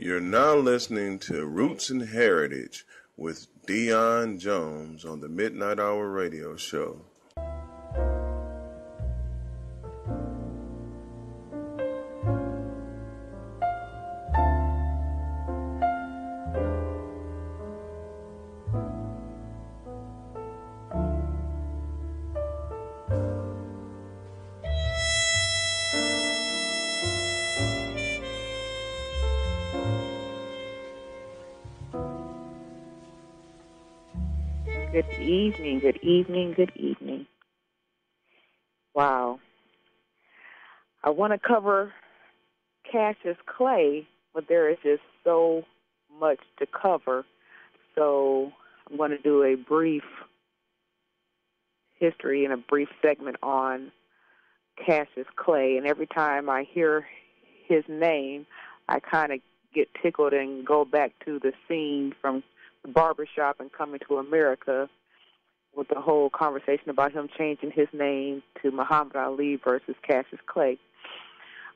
You're now listening to Roots and Heritage with Dionne Jones on the Midnight Hour Radio Show. Good evening, good evening, good evening. Wow. I want to cover Cassius Clay, but there is just so much to cover. So I'm going to do a brief history and a brief segment on Cassius Clay. And every time I hear his name, I kind of get tickled and go back to the scene from barbershop and coming to America with the whole conversation about him changing his name to Muhammad Ali versus Cassius Clay.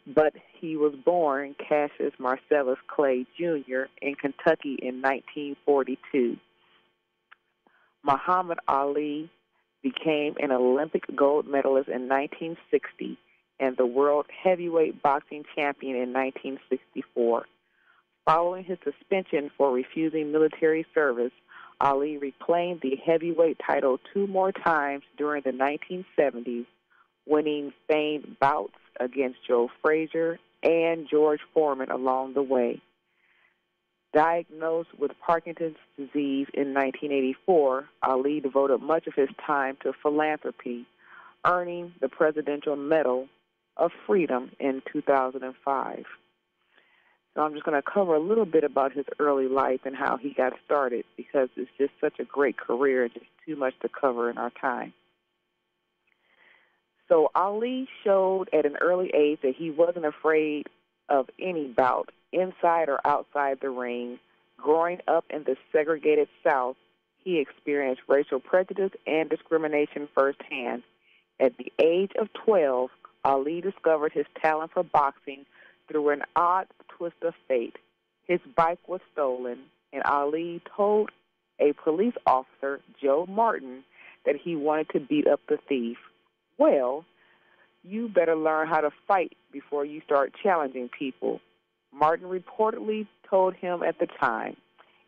But he was born Cassius Marcellus Clay Jr. in Kentucky in 1942. Muhammad Ali became an Olympic gold medalist in 1960 and the world heavyweight boxing champion in 1964. Following his suspension for refusing military service, Ali reclaimed the heavyweight title two more times during the 1970s, winning famed bouts against Joe Frazier and George Foreman along the way. Diagnosed with Parkinson's disease in 1984, Ali devoted much of his time to philanthropy, earning the Presidential Medal of Freedom in 2005. So I'm just going to cover a little bit about his early life and how he got started because it's just such a great career, and just too much to cover in our time. So Ali showed at an early age that he wasn't afraid of any bout, inside or outside the ring. Growing up in the segregated South, he experienced racial prejudice and discrimination firsthand. At the age of 12, Ali discovered his talent for boxing through an odd twist of fate. His bike was stolen, and Ali told a police officer, Joe Martin, that he wanted to beat up the thief. Well, you better learn how to fight before you start challenging people. Martin reportedly told him at the time.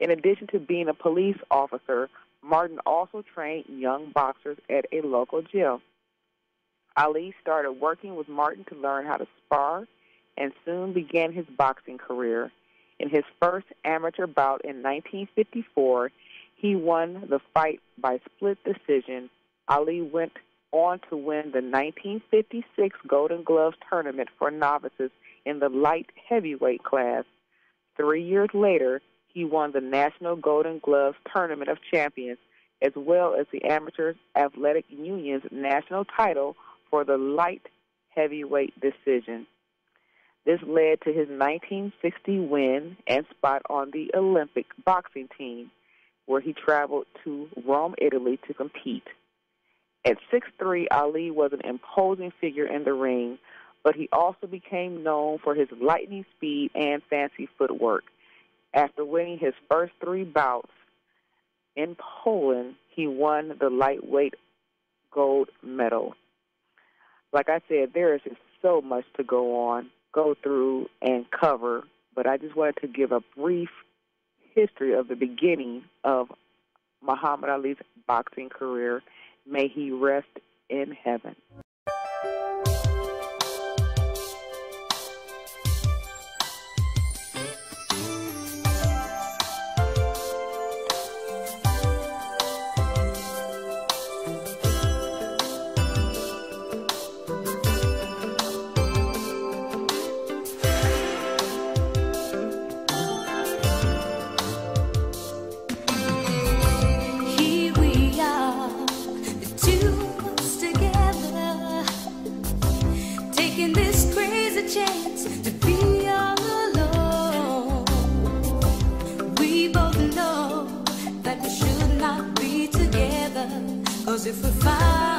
In addition to being a police officer, Martin also trained young boxers at a local gym. Ali started working with Martin to learn how to spar and soon began his boxing career. In his first amateur bout in 1954, he won the fight by split decision. Ali went on to win the 1956 Golden Gloves tournament for novices in the light heavyweight class. Three years later, he won the National Golden Gloves Tournament of Champions, as well as the Amateur Athletic Union's national title for the light heavyweight decision. This led to his 1960 win and spot on the Olympic boxing team, where he traveled to Rome, Italy to compete. At 6'3, Ali was an imposing figure in the ring, but he also became known for his lightning speed and fancy footwork. After winning his first three bouts in Poland, he won the lightweight gold medal. Like I said, there is so much to go on go through and cover, but I just wanted to give a brief history of the beginning of Muhammad Ali's boxing career. May he rest in heaven. If we find